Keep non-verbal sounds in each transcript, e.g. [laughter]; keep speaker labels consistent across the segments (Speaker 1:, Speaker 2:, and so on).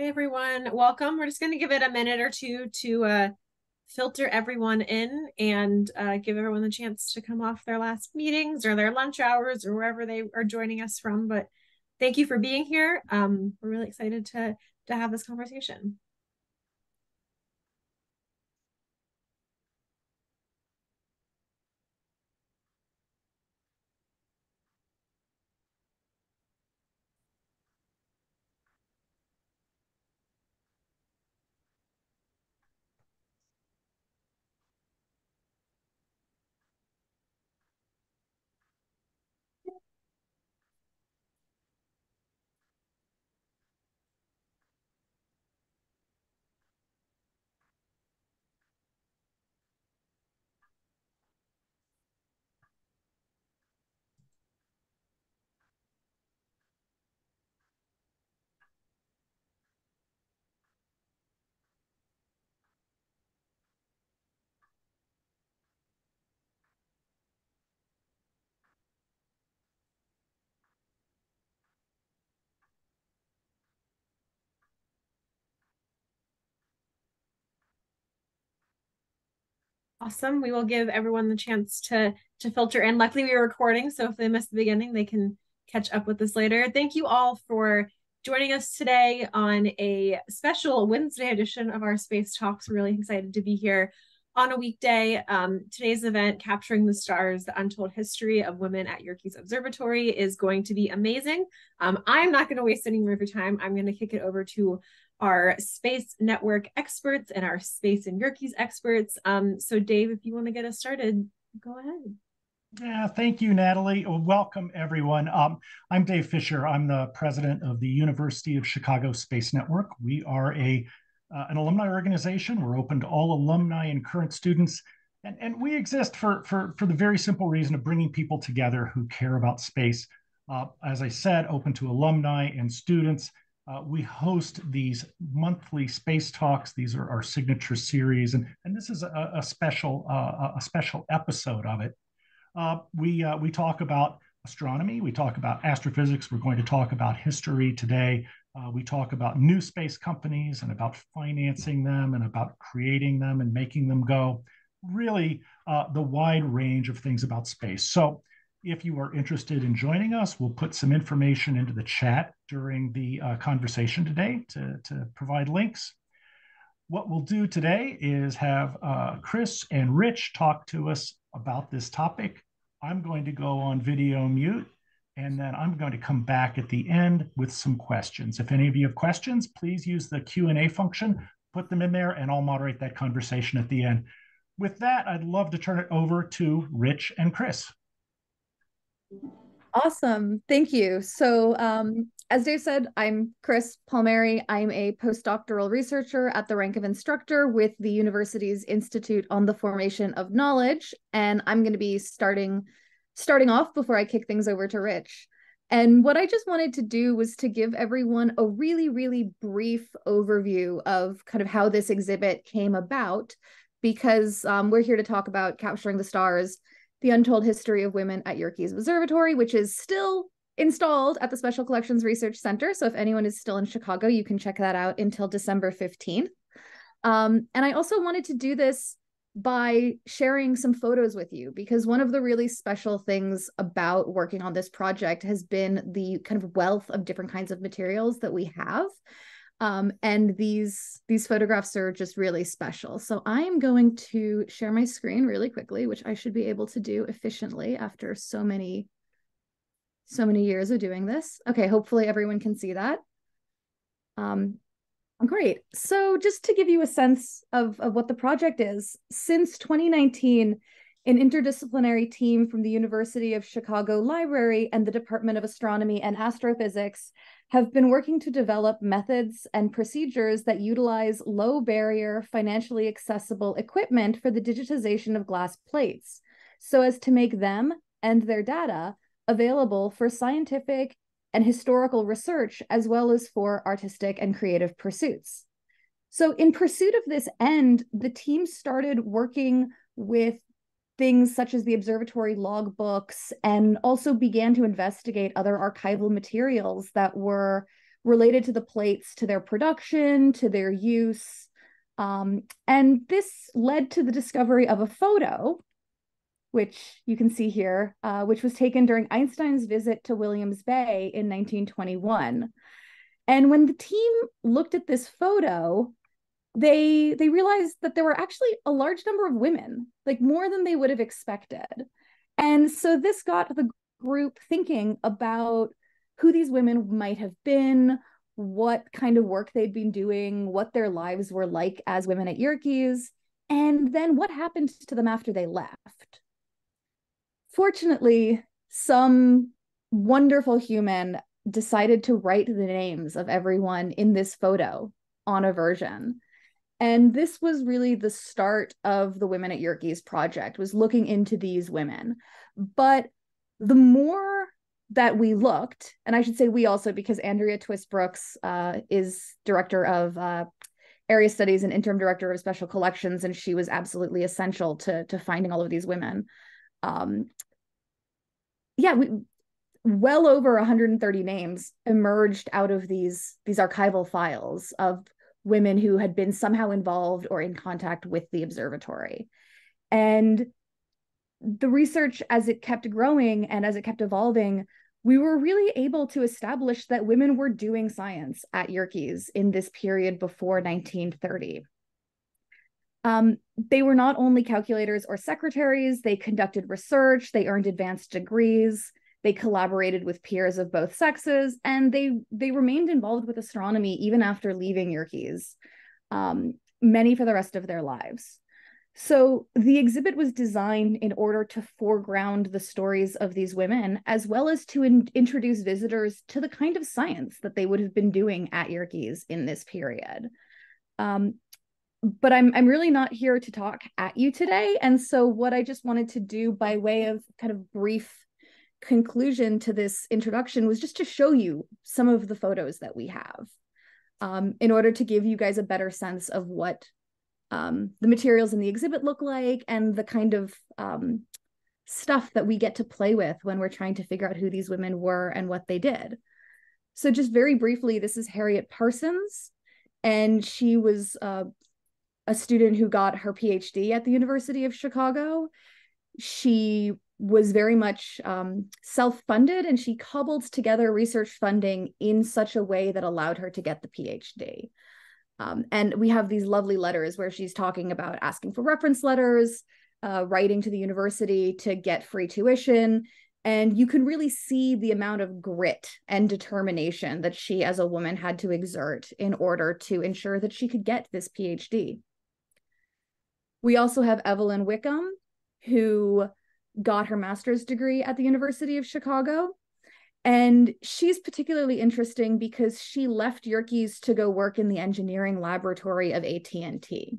Speaker 1: Hey everyone, welcome. We're just going to give it a minute or two to uh, filter everyone in and uh, give everyone the chance to come off their last meetings or their lunch hours or wherever they are joining us from. But thank you for being here. Um, we're really excited to to have this conversation. Awesome. We will give everyone the chance to to filter in. Luckily, we are recording, so if they missed the beginning, they can catch up with this later. Thank you all for joining us today on a special Wednesday edition of our Space Talks. We're really excited to be here on a weekday. Um, today's event, Capturing the Stars, the Untold History of Women at Yerkes Observatory, is going to be amazing. Um, I'm not going to waste any more of your time. I'm going to kick it over to our space network experts and our space and Yerkes experts. Um, so Dave, if you want to get us started, go ahead.
Speaker 2: Yeah, thank you, Natalie. Welcome, everyone. Um, I'm Dave Fisher. I'm the president of the University of Chicago Space Network. We are a uh, an alumni organization. We're open to all alumni and current students. And, and we exist for, for, for the very simple reason of bringing people together who care about space. Uh, as I said, open to alumni and students. Uh, we host these monthly space talks. These are our signature series, and, and this is a, a special uh, a special episode of it. Uh, we uh, we talk about astronomy. We talk about astrophysics. We're going to talk about history today. Uh, we talk about new space companies and about financing them and about creating them and making them go. Really, uh, the wide range of things about space. So if you are interested in joining us, we'll put some information into the chat during the uh, conversation today to, to provide links. What we'll do today is have uh, Kris and Rich talk to us about this topic. I'm going to go on video mute and then I'm going to come back at the end with some questions. If any of you have questions, please use the Q&A function, put them in there, and I'll moderate that conversation at the end. With that, I'd love to turn it over to Rich and Kris.
Speaker 3: Awesome. Thank you. So, um, as Dave said, I'm Kris Palmieri. I'm a postdoctoral researcher at the rank of instructor with the university's Institute on the Formation of Knowledge. And I'm going to be starting starting off before I kick things over to Rich. And what I just wanted to do was to give everyone a really, really brief overview of kind of how this exhibit came about, because um, we're here to talk about capturing the stars the Untold History of Women at Yerkes Observatory, which is still installed at the Special Collections Research Center. So if anyone is still in Chicago, you can check that out until December 15th. Um, and I also wanted to do this by sharing some photos with you because one of the really special things about working on this project has been the kind of wealth of different kinds of materials that we have um, and these these photographs are just really special. So I am going to share my screen really quickly, which I should be able to do efficiently after so many so many years of doing this. Okay, hopefully everyone can see that. Um, great. So just to give you a sense of, of what the project is, since 2019, an interdisciplinary team from the University of Chicago Library and the Department of Astronomy and Astrophysics have been working to develop methods and procedures that utilize low barrier, financially accessible equipment for the digitization of glass plates so as to make them and their data available for scientific and historical research as well as for artistic and creative pursuits. So, in pursuit of this end, the team started working with things such as the observatory logbooks and also began to investigate other archival materials that were related to the plates, to their production, to their use. Um, and this led to the discovery of a photo, which you can see here, uh, which was taken during Einstein's visit to Williams Bay in 1921. And when the team looked at this photo, they they realized that there were actually a large number of women, like more than they would have expected. And so this got the group thinking about who these women might have been, what kind of work they'd been doing, what their lives were like as women at Yerkes, and then what happened to them after they left. Fortunately, some wonderful human decided to write the names of everyone in this photo on a version. And this was really the start of the Women at Yerkes project, was looking into these women. But the more that we looked, and I should say we also, because Andrea Twiss-Brooks uh, is director of uh, area studies and interim director of special collections, and she was absolutely essential to to finding all of these women. Um, yeah, we well over 130 names emerged out of these these archival files of women who had been somehow involved or in contact with the observatory. And the research, as it kept growing and as it kept evolving, we were really able to establish that women were doing science at Yerkes in this period before 1930. Um, they were not only calculators or secretaries, they conducted research, they earned advanced degrees, they collaborated with peers of both sexes, and they they remained involved with astronomy even after leaving Yerkes, um, many for the rest of their lives. So the exhibit was designed in order to foreground the stories of these women, as well as to in introduce visitors to the kind of science that they would have been doing at Yerkes in this period. Um, but I'm I'm really not here to talk at you today, and so what I just wanted to do by way of kind of brief conclusion to this introduction was just to show you some of the photos that we have um, in order to give you guys a better sense of what um, the materials in the exhibit look like and the kind of um, stuff that we get to play with when we're trying to figure out who these women were and what they did. So just very briefly, this is Harriet Parsons, and she was uh, a student who got her PhD at the University of Chicago. She was very much um, self-funded and she cobbled together research funding in such a way that allowed her to get the phd um, and we have these lovely letters where she's talking about asking for reference letters uh, writing to the university to get free tuition. And you can really see the amount of grit and determination that she as a woman had to exert in order to ensure that she could get this phd we also have evelyn wickham who got her master's degree at the University of Chicago. And she's particularly interesting because she left Yerkes to go work in the engineering laboratory of AT&T.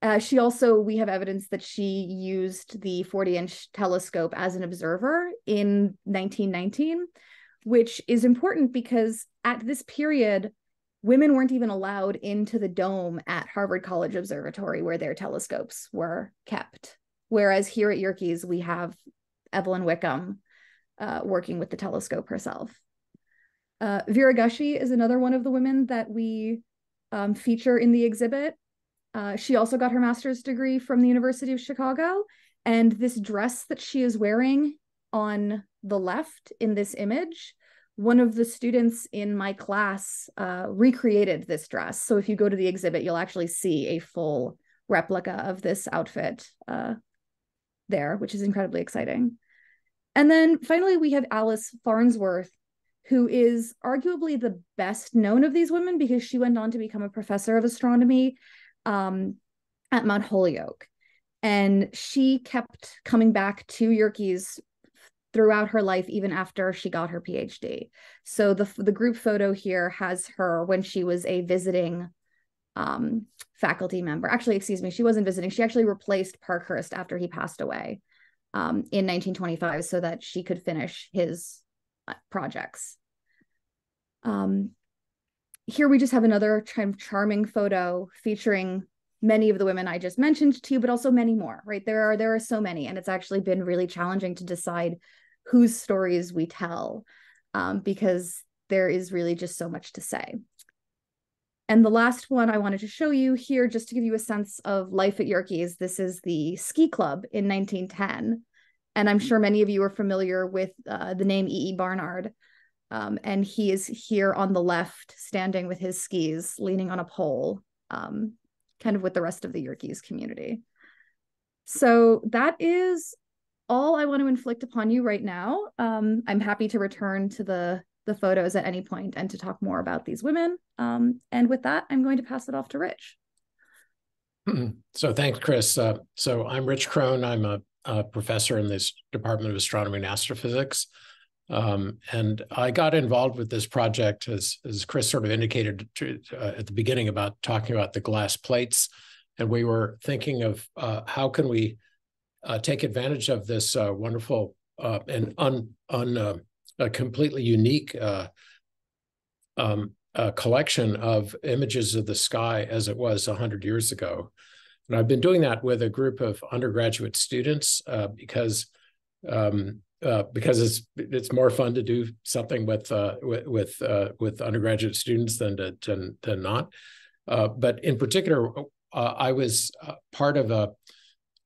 Speaker 3: Uh, she also, we have evidence that she used the 40 inch telescope as an observer in 1919, which is important because at this period, women weren't even allowed into the dome at Harvard College Observatory where their telescopes were kept. Whereas here at Yerkes, we have Evelyn Wickham uh, working with the telescope herself. Uh, Vera Gushee is another one of the women that we um, feature in the exhibit. Uh, she also got her master's degree from the University of Chicago. And this dress that she is wearing on the left in this image, one of the students in my class uh, recreated this dress. So if you go to the exhibit, you'll actually see a full replica of this outfit uh, there, which is incredibly exciting. And then finally, we have Alice Farnsworth, who is arguably the best known of these women because she went on to become a professor of astronomy um, at Mount Holyoke. And she kept coming back to Yerkes throughout her life, even after she got her PhD. So the, the group photo here has her when she was a visiting um, faculty member. Actually, excuse me, she wasn't visiting. She actually replaced Parkhurst after he passed away um, in 1925 so that she could finish his uh, projects. Um, here we just have another charming photo featuring many of the women I just mentioned to you, but also many more, right? There are there are so many, and it's actually been really challenging to decide whose stories we tell um, because there is really just so much to say. And the last one I wanted to show you here, just to give you a sense of life at Yerkes, this is the ski club in 1910. And I'm sure many of you are familiar with uh, the name E.E. Barnard. Um, and he is here on the left, standing with his skis, leaning on a pole, um, kind of with the rest of the Yerkes community. So that is all I want to inflict upon you right now. Um, I'm happy to return to the the photos at any point and to talk more about these women. Um, and with that, I'm going to pass it off to Rich.
Speaker 4: So thanks, Kris. Uh, so I'm Rich Kron. I'm a, a, professor in this Department of Astronomy and Astrophysics. Um, and I got involved with this project, as, as Kris sort of indicated to, uh, at the beginning about talking about the glass plates. And we were thinking of uh, how can we uh, take advantage of this uh, wonderful uh, and un, un a completely unique uh, um, collection of images of the sky as it was 100 years ago. And I've been doing that with a group of undergraduate students uh, because um, uh, because it's it's more fun to do something with uh, with with, uh, undergraduate students than to, than, than not. Uh, but in particular, I was part of a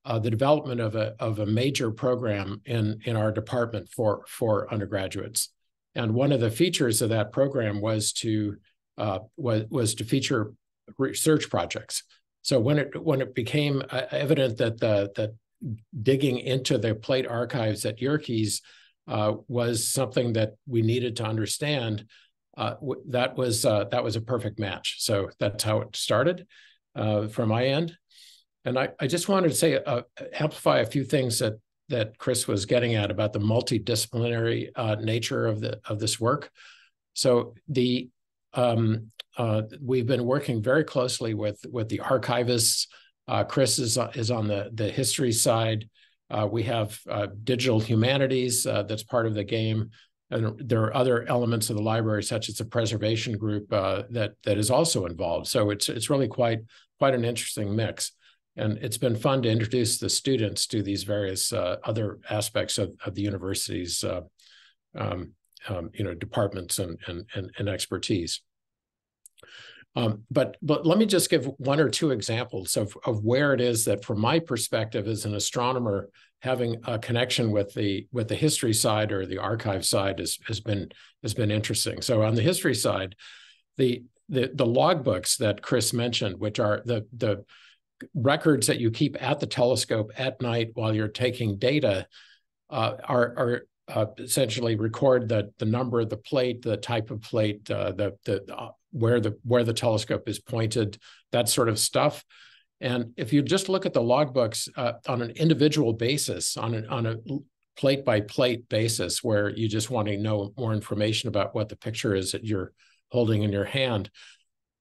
Speaker 4: uh, the development of a of a major program in in our department for for undergraduates. And one of the features of that program was to uh, was was to feature research projects. So when it when it became uh, evident that the that digging into the plate archives at Yerkes uh, was something that we needed to understand, uh, that was uh, that was a perfect match. So that's how it started from my end. And I, I just wanted to say, uh, amplify a few things that that Kris was getting at about the multidisciplinary uh, nature of the of this work. So the um, uh, we've been working very closely with with the archivists. Uh, Kris is is on the the history side. Uh, we have uh, digital humanities that's part of the game, and there are other elements of the library, such as a preservation group that that is also involved. So it's it's really quite quite an interesting mix and it's been fun to introduce the students to these various uh, other aspects of, of the university's uh, um, um, you know departments and and and, and expertise. Um, but but let me just give one or two examples of of where it is that, from my perspective as an astronomer, having a connection with the with the history side or the archive side has has been has been interesting. So on the history side, the the the logbooks that Kris mentioned, which are the the records that you keep at the telescope at night while you're taking data uh, are, are uh, essentially record the the number of the plate, the type of plate, uh, the the uh, where the where the telescope is pointed, that sort of stuff. And if you just look at the logbooks uh, on an individual basis, on an on a plate by plate basis, where you just want to know more information about what the picture is that you're holding in your hand,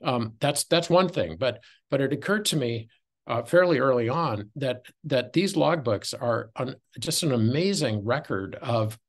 Speaker 4: um, that's that's one thing. But but it occurred to me uh, fairly early on that that these logbooks are an, just an amazing record of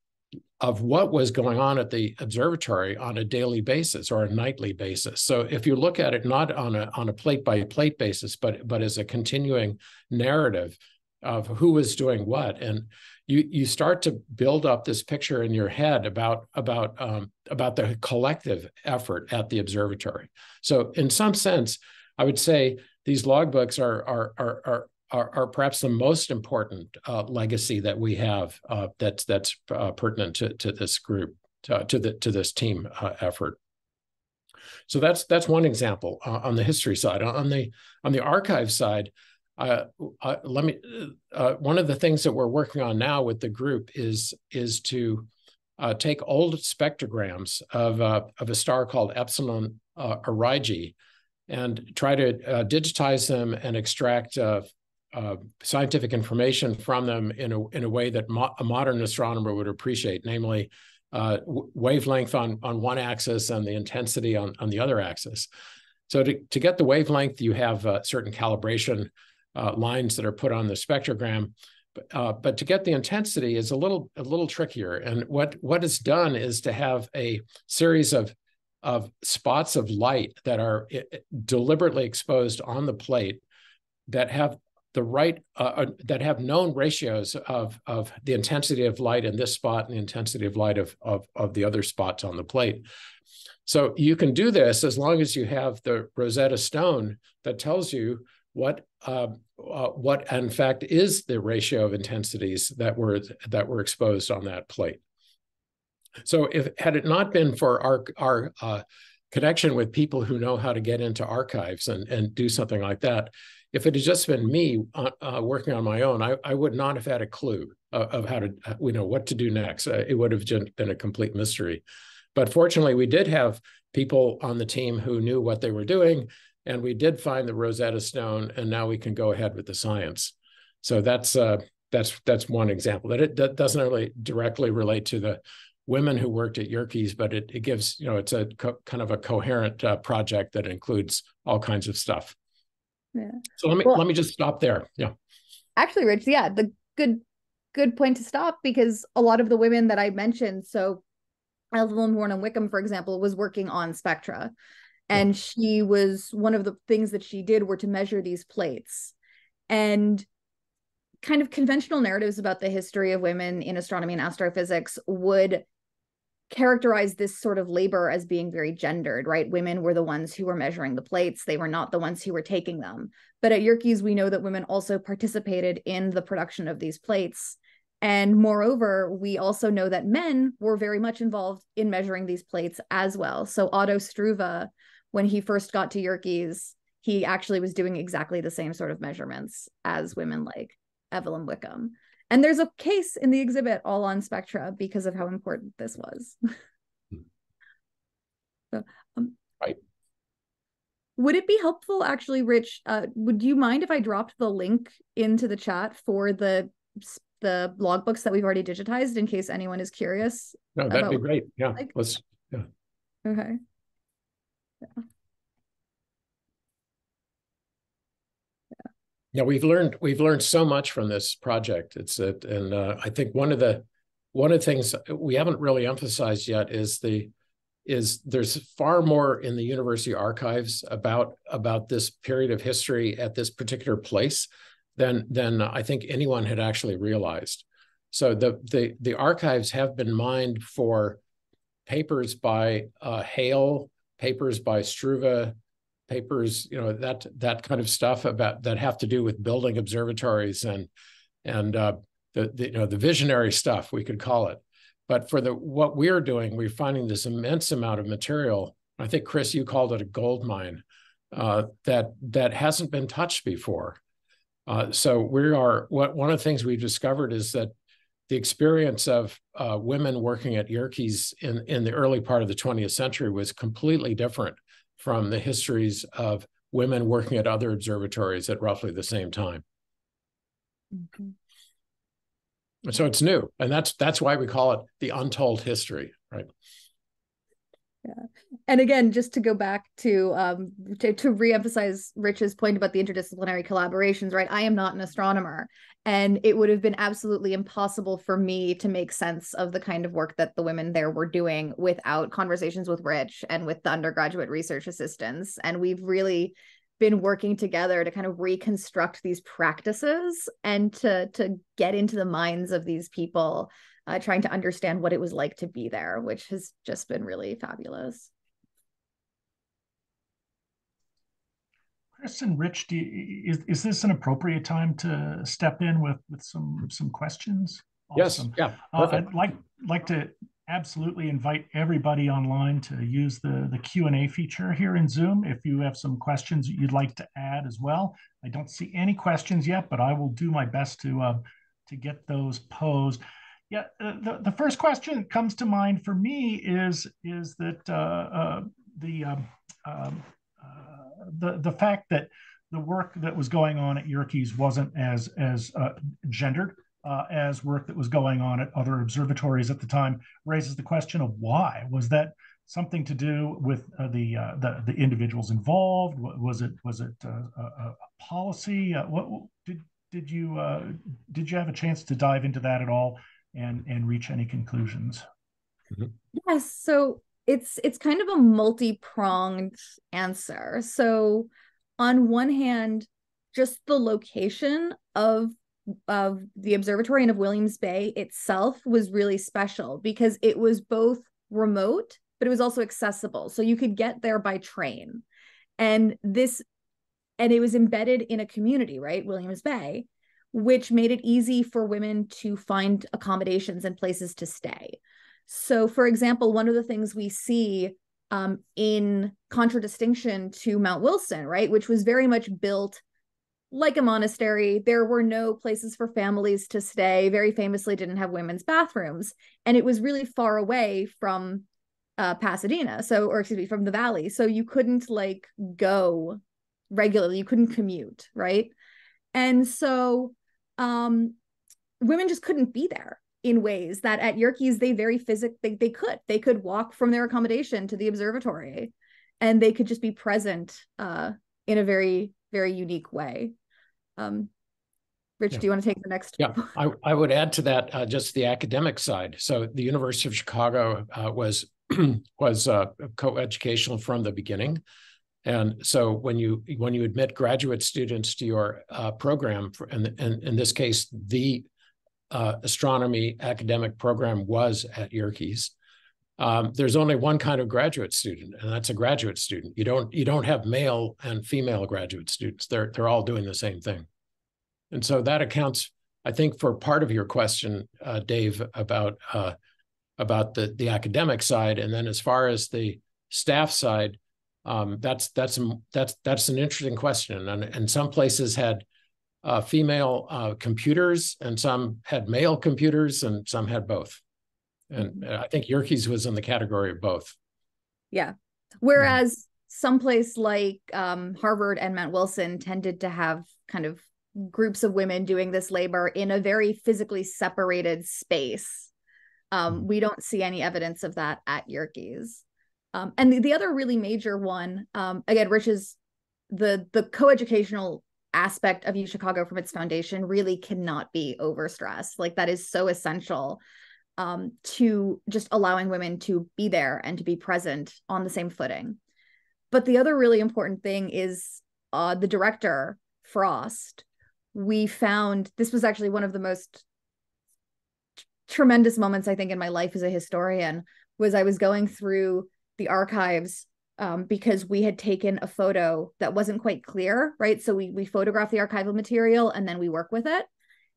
Speaker 4: of what was going on at the observatory on a daily basis or a nightly basis. So if you look at it not on a on a plate by plate basis, but but as a continuing narrative of who was doing what, and you you start to build up this picture in your head about about um, about the collective effort at the observatory. So in some sense, I would say these logbooks are are are are are, are perhaps the most important uh, legacy that we have uh, that's that's uh, pertinent to, to this group to, to the to this team uh, effort. So that's that's one example uh, on the history side. On the on the archive side, uh, let me. one of the things that we're working on now with the group is is to take old spectrograms of of a star called Epsilon Aurigae and try to uh, digitize them and extract uh, uh, scientific information from them in a, in a way that mo- a modern astronomer would appreciate, namely uh, wavelength on, on one axis and the intensity on, on the other axis. So to, to get the wavelength, you have uh, certain calibration uh, lines that are put on the spectrogram. But to get the intensity is a little a little trickier. And what what is done is to have a series of of spots of light that are deliberately exposed on the plate that have the right uh, uh, that have known ratios of of the intensity of light in this spot and the intensity of light of, of of the other spots on the plate. So you can do this as long as you have the Rosetta Stone that tells you what uh, uh, what in fact is the ratio of intensities that were that were exposed on that plate. So if had it not been for our our uh, connection with people who know how to get into archives and and do something like that, if it had just been me uh, uh, working on my own, I, I would not have had a clue of, of how to, you know, what to do next. Uh, it would have been a complete mystery. But fortunately, we did have people on the team who knew what they were doing, and we did find the Rosetta Stone, and now we can go ahead with the science. So that's uh, that's that's one example. That it that doesn't really directly relate to the women who worked at Yerkes, but it, it gives you know it's a kind of a coherent uh, project that includes all kinds of stuff.
Speaker 3: Yeah.
Speaker 4: So let me well, let me just stop there. Yeah.
Speaker 3: Actually, Rich, yeah, the good good point to stop because a lot of the women that I mentioned, so Evelyn Warren Wickham, for example, was working on spectra. And yeah. she was one of the things that she did were to measure these plates. And kind of conventional narratives about the history of women in astronomy and astrophysics would characterize this sort of labor as being very gendered, right? Women were the ones who were measuring the plates, they were not the ones who were taking them. But at Yerkes, we know that women also participated in the production of these plates. And moreover, we also know that men were very much involved in measuring these plates as well. So Otto Struve, when he first got to Yerkes, he actually was doing exactly the same sort of measurements as women like Evelyn Wickham. And there's a case in the exhibit all on Spectra because of how important this was. [laughs] so, um,
Speaker 4: right.
Speaker 3: Would it be helpful, actually, Rich? Uh, would you mind if I dropped the link into the chat for the the logbooks that we've already digitized in case anyone is curious?
Speaker 4: No, that'd be great. Yeah, like? let's. Yeah.
Speaker 3: Okay. Yeah.
Speaker 4: Yeah, we've learned we've learned so much from this project. It's that, and uh, I think one of the one of the things we haven't really emphasized yet is the is there's far more in the university archives about about this period of history at this particular place than than I think anyone had actually realized. So the the the archives have been mined for papers by uh, Hale, papers by Struve, papers, you know, that that kind of stuff about that have to do with building observatories and and uh, the, the you know the visionary stuff we could call it. But for the what we're doing, we're finding this immense amount of material. I think Kris, you called it a gold mine uh, that that hasn't been touched before. Uh, so we are what one of the things we've discovered is that the experience of uh, women working at Yerkes in, in the early part of the 20th century was completely different from the histories of women working at other observatories at roughly the same time. Mm-hmm. So it's new, and that's that's why we call it the untold history, right?
Speaker 3: Yeah, and again, just to go back to um to, to reemphasize Rich's point about the interdisciplinary collaborations, right? I am not an astronomer, and it would have been absolutely impossible for me to make sense of the kind of work that the women there were doing without conversations with Rich and with the undergraduate research assistants. And we've really been working together to kind of reconstruct these practices and to to get into the minds of these people uh, trying to understand what it was like to be there which has just been really fabulous
Speaker 2: Kris and Rich, you, is is this an appropriate time to step in with with some some questions?
Speaker 4: Awesome. Yes. Yeah.
Speaker 2: Uh, I'd like like to absolutely invite everybody online to use the the Q and A feature here in Zoom. If you have some questions you'd like to add as well, I don't see any questions yet, but I will do my best to uh, to get those posed. Yeah, uh, the the first question that comes to mind for me is is that uh, uh the um, um, the the fact that the work that was going on at Yerkes wasn't as as uh, gendered uh, as work that was going on at other observatories at the time raises the question of why. Was that something to do with uh, the, uh, the, the individuals involved? Was it was it uh, a, a, policy? Uh, what did did you did you have a chance to dive into that at all and and reach any conclusions?
Speaker 3: Mm-hmm. yes. So it's it's kind of a multi-pronged answer. So on one hand, just the location of of the observatory and of Williams Bay itself was really special because it was both remote but it was also accessible. So you could get there by train. And this and it was embedded in a community right Williams Bay which made it easy for women to find accommodations and places to stay so for example one of the things we see um, in contradistinction to Mount Wilson, right, which was very much built like a monastery. There were no places for families to stay. Very famously, didn't have women's bathrooms, and it was really far away from uh, Pasadena. So, or excuse me, from the valley. So you couldn't like go regularly. You couldn't commute, right? And so, um, women just couldn't be there in ways that at Yerkes they very physic they, they could they could walk from their accommodation to the observatory and they could just be present uh, in a very very unique way um, Rich, yeah. do you want to take the next?
Speaker 4: Yeah, I, I would add to that uh, just the academic side. So the University of Chicago uh, was [clears throat] was uh, co-educational from the beginning, and so when you when you admit graduate students to your uh, program, for, and, and in this case, the uh, astronomy academic program was at Yerkes. Um, there's only one kind of graduate student, and that's a graduate student. You don't you don't have male and female graduate students. They're they're all doing the same thing, and so that accounts, I think, for part of your question, uh, Dave, about uh, about the the academic side, and then as far as the staff side, um, that's that's that's that's an interesting question, and and some places had uh, female uh, computers, and some had male computers, and some had both. And mm-hmm. I think Yerkes was in the category of both.
Speaker 3: Yeah. Whereas yeah. someplace like um, Harvard and Mount Wilson tended to have kind of groups of women doing this labor in a very physically separated space. Um, mm-hmm. We don't see any evidence of that at Yerkes. Um, and the, the other really major one, um, again, Rich is the the coeducational aspect of U Chicago from its foundation really cannot be overstressed. Like that is so essential um, to just allowing women to be there and to be present on the same footing. But the other really important thing is uh, the director, Frost. We found this was actually one of the most t- tremendous moments, I think, in my life as a historian, was I was going through the archives um, because we had taken a photo that wasn't quite clear, right? So we we photograph the archival material and then we work with it.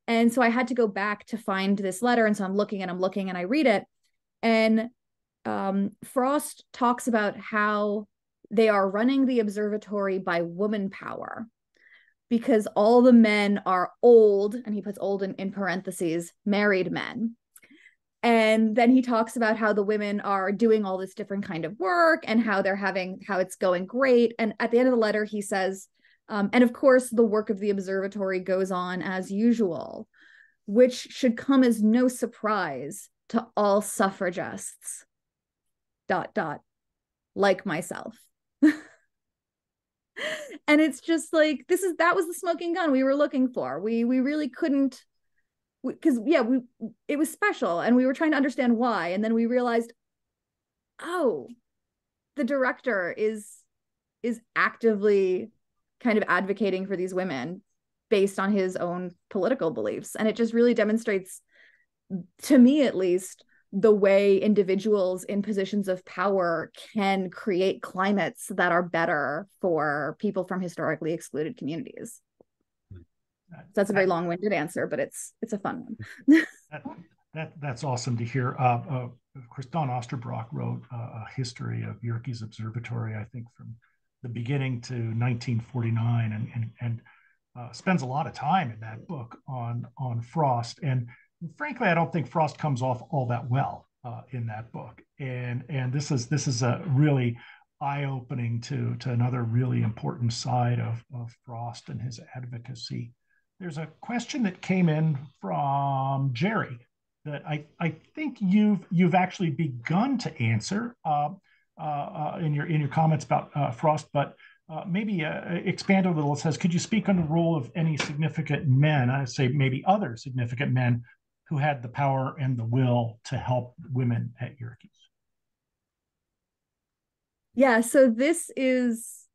Speaker 3: And so I had to go back to find this letter. And so I'm looking and I'm looking and I read it. And um, Frost talks about how they are running the observatory by woman power because all the men are old, and he puts old in, in parentheses, married men and then he talks about how the women are doing all this different kind of work and how they're having how it's going great. And at the end of the letter he says um, and of course the work of the observatory goes on as usual which should come as no surprise to all suffragists. Dot dot. Like myself. [laughs] And it's just like this is that was the smoking gun we were looking for. We we really couldn't because yeah we it was special and we were trying to understand why and then we realized oh the director is is actively kind of advocating for these women based on his own political beliefs and it just really demonstrates to me at least the way individuals in positions of power can create climates that are better for people from historically excluded communities that's a very long-winded answer, but it's it's a fun
Speaker 2: one. that, that, that's awesome to hear. Uh, uh, of course, Don Osterbrock wrote uh, a history of Yerkes Observatory, I think, from the beginning to 1949, and and, and uh, spends a lot of time in that book on on Frost. And frankly, I don't think Frost comes off all that well uh, in that book. And and this is this is a really eye-opening to to another really important side of, of Frost and his advocacy there's a question that came in from Jerry that I, I think you've you've actually begun to answer uh, uh, uh in your in your comments about uh, Frost, but uh, maybe uh, expand a little. It says, could you speak on the role of any significant men? I say maybe other significant men who had the power and the will to help women at Yerkes.
Speaker 3: Yeah, so this is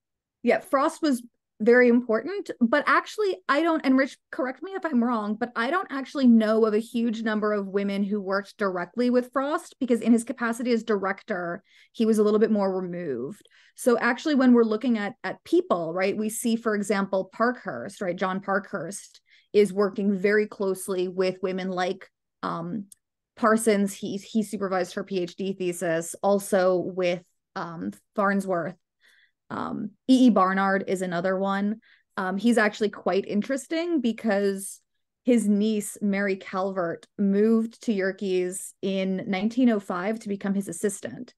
Speaker 3: yeah, Frost was very important. But actually, I don't, and Rich, correct me if I'm wrong, but I don't actually know of a huge number of women who worked directly with Frost because in his capacity as director, he was a little bit more removed. So actually, when we're looking at at people, right, we see, for example, Parkhurst, right, John Parkhurst is working very closely with women like um, Parsons. He he supervised her PhD thesis, also with um, Farnsworth um, E. E. Barnard is another one. Um, he's actually quite interesting because his niece, Mary Calvert, moved to Yerkes in 1905 to become his assistant.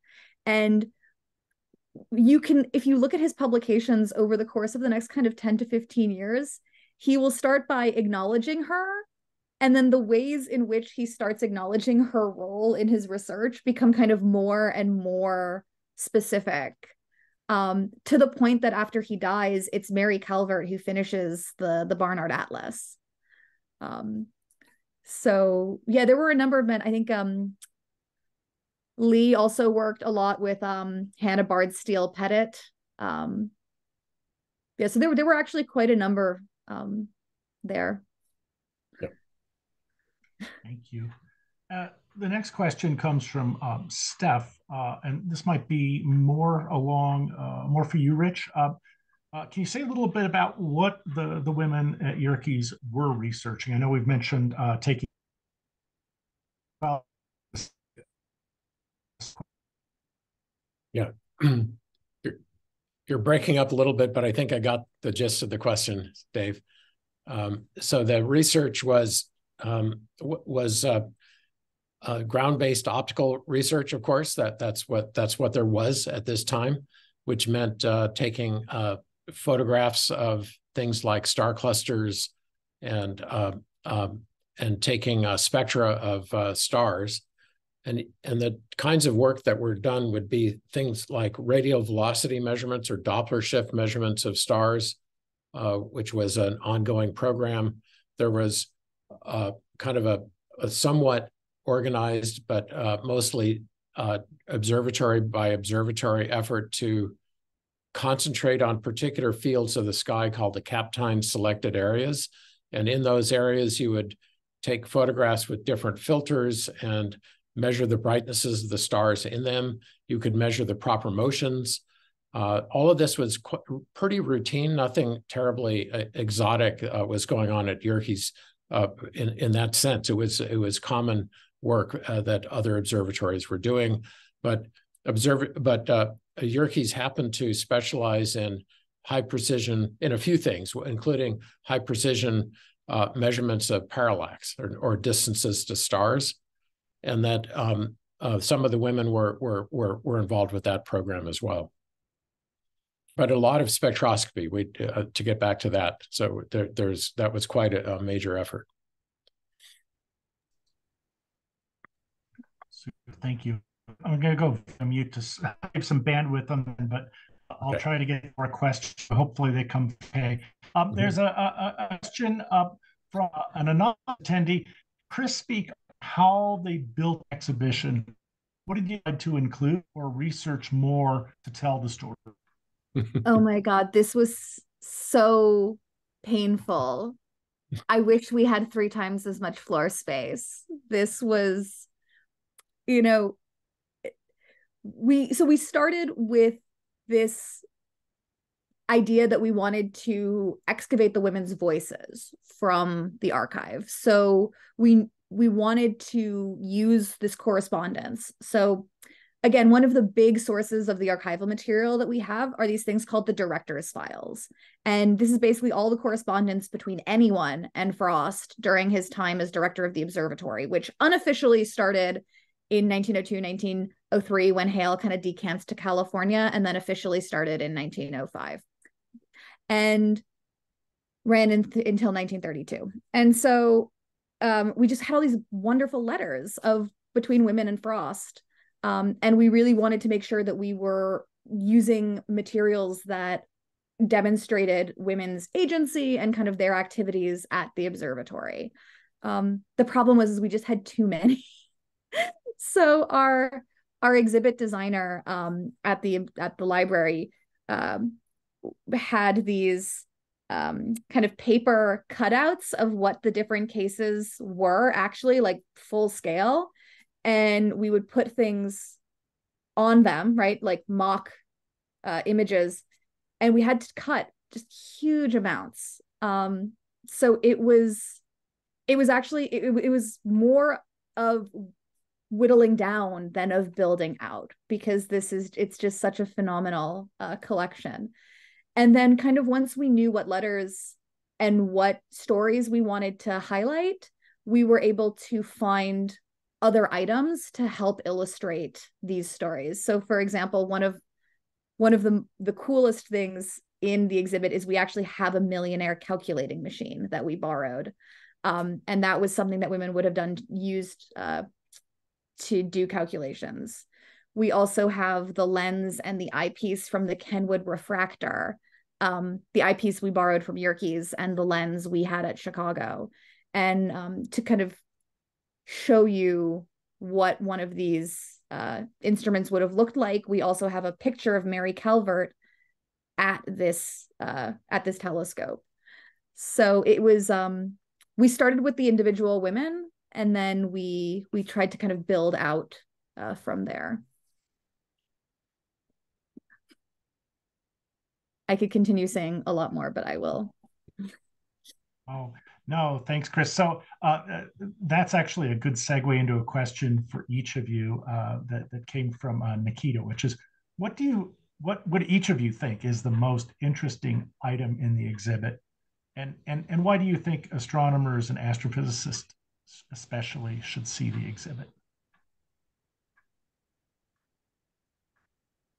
Speaker 3: And you can, if you look at his publications over the course of the next kind of 10 to 15 years, he will start by acknowledging her. And then the ways in which he starts acknowledging her role in his research become kind of more and more specific um, to the point that after he dies, it's Mary Calvert who finishes the the Barnard Atlas. Um, so yeah, there were a number of men. I think um, Lee also worked a lot with um, Hannah Bardsteel Pettit. Um, yeah, so there were there were actually quite a number um, there.
Speaker 2: Yep. Thank you. Uh, the next question comes from um, Steph, uh, and this might be more along, uh, more for you, Rich. Uh, uh, can you say a little bit about what the, the women at Yerkes were researching? I know we've mentioned uh, taking.
Speaker 4: Yeah. [clears throat] you're, breaking up a little bit, but I think I got the gist of the question, Dave. Um, so the research was um, was uh, ground-based optical research, of course. That that's what that's what there was at this time, which meant uh, taking uh, photographs of things like star clusters and um, um, and taking spectra of uh, stars. And, and the kinds of work that were done would be things like radial velocity measurements or Doppler shift measurements of stars, uh, which was an ongoing program. There was uh, kind of a, a somewhat organized, but uh, mostly uh, observatory by observatory effort to concentrate on particular fields of the sky called the Kapteyn selected areas. And in those areas, you would take photographs with different filters and measure the brightnesses of the stars in them. You could measure the proper motions. Uh, all of this was pretty routine. Nothing terribly uh, exotic uh, was going on at Yerkes uh, in in that sense. It was it was common work uh, that other observatories were doing. But observe, but uh, Yerkes happened to specialize in high precision in a few things, including high precision uh, measurements of parallax or, or, distances to stars, and that um, uh, some of the women were, were were were involved with that program as well. But a lot of spectroscopy. We uh, to get back to that. So there, there's that was quite a, a major effort.
Speaker 2: Thank you. I'm going to go mute to save some bandwidth on them, but I'll okay. try to get more questions. Hopefully they come okay. Um, mm-hmm. There's a, a, a question uh, from an anonymous attendee. Kris, speak how they built exhibition. What did you like to include or research more to tell the story? [laughs]
Speaker 3: oh my God, this was so painful. I wish we had three times as much floor space. This was you know we so we started with this idea that we wanted to excavate the women's voices from the archive. So we we wanted to use this correspondence. So again one of the big sources of the archival material that we have are these things called the director's files. And this is basically all the correspondence between anyone and frost during his time as director of the observatory which unofficially started in 1902, 1903, when Hale kind of decamped to California and then officially started in 1905 and ran in th- until 1932. And so um, we just had all these wonderful letters of between women and Frost. Um, and we really wanted to make sure that we were using materials that demonstrated women's agency and kind of their activities at the observatory. Um, the problem was we just had too many. [laughs] so our our exhibit designer um, at the at the library um, had these um, kind of paper cutouts of what the different cases were actually like full scale. And we would put things on them right? Like mock uh, images. And we had to cut just huge amounts. Um, so it was it was actually it, it was more of whittling down than of building out because this is it's just such a phenomenal uh, collection. And then kind of once we knew what letters and what stories we wanted to highlight we were able to find other items to help illustrate these stories. So for example one of one of the the coolest things in the exhibit is we actually have a millionaire calculating machine that we borrowed. Um, and that was something that women would have done used uh, to do calculations we also have the lens and the eyepiece from the kenwood refractor um, the eyepiece we borrowed from Yerkes and the lens we had at Chicago. And um, to kind of show you what one of these uh, instruments would have looked like, we also have a picture of Mary Calvert at this uh, at this telescope. So it was um, we started with the individual women, and then we we tried to kind of build out uh, from there. I could continue saying a lot more, but I will.
Speaker 2: Oh, no, thanks, Kris. So uh, uh, that's actually a good segue into a question for each of you uh, that, that came from uh, Nikita, which is what do you, what would each of you think is the most interesting item in the exhibit? And, and, and why do you think astronomers and astrophysicists especially should see the exhibit?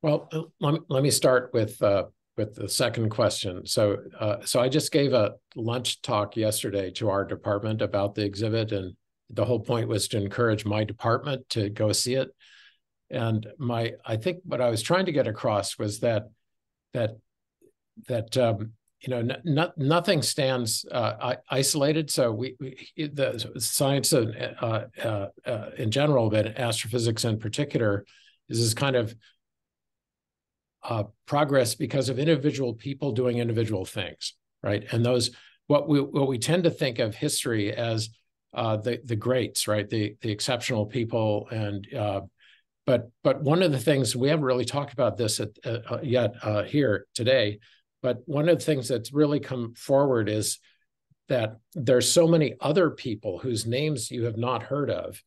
Speaker 4: Well, let me, let me start with uh, with the second question. So, uh, so I just gave a lunch talk yesterday to our department about the exhibit, and the whole point was to encourage my department to go see it. And my, I think what I was trying to get across was that that that um, you know nothing stands uh, isolated. So we, we the science of, uh, uh, uh, in general, but astrophysics in particular, is this kind of uh, progress because of individual people doing individual things, right? And those what we what we tend to think of history as uh, the the greats, right? The the exceptional people, and but but one of the things we haven't really talked about this at, yet here today, but one of the things that's really come forward is that there's so many other people whose names you have not heard of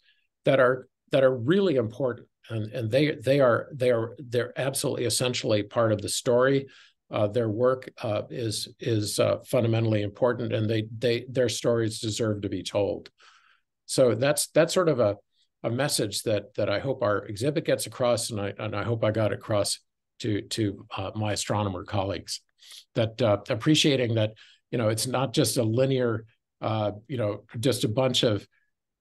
Speaker 4: that are that are really important and and they they are they are they're absolutely essentially part of the story. Uh, their work uh, is is uh, fundamentally important, and they they their stories deserve to be told. So that's that's sort of a a message that that I hope our exhibit gets across, and I and I hope I got across to to uh, my astronomer colleagues that uh, appreciating that you know it's not just a linear uh, you know just a bunch of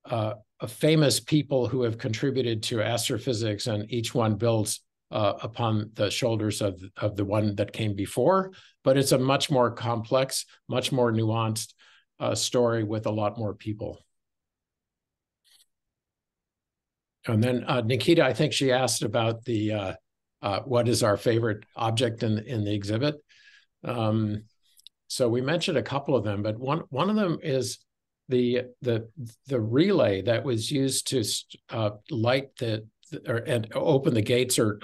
Speaker 4: uh, famous people who have contributed to astrophysics, and each one builds uh, upon the shoulders of, of the one that came before. But it's a much more complex, much more nuanced uh, story with a lot more people. And then uh, Nikita, I think she asked about the uh, uh, what is our favorite object in in the exhibit. Um, so we mentioned a couple of them, but one one of them is the the the relay that was used to uh, light the or and open the gates or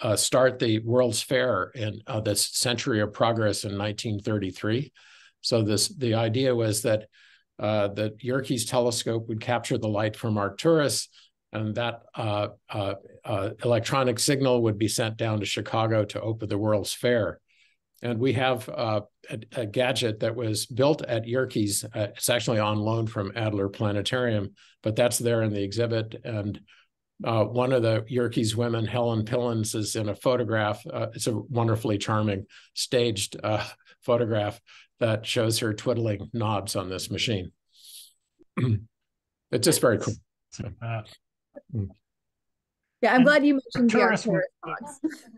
Speaker 4: uh, start the World's Fair in uh, Century of Progress in 1933. So this the idea was that uh, the Yerkes telescope would capture the light from Arcturus, and that uh, uh, uh, electronic signal would be sent down to Chicago to open the World's Fair. And we have uh, a, a, gadget that was built at Yerkes. Uh, it's actually on loan from Adler Planetarium, but that's there in the exhibit. And uh, one of the Yerkes women, Helen Pillins, is in a photograph. Uh, it's a wonderfully charming staged uh, photograph that shows her twiddling knobs on this machine. [clears throat] it's just very cool. So, uh,
Speaker 3: yeah, I'm glad you mentioned the Arcturus [laughs]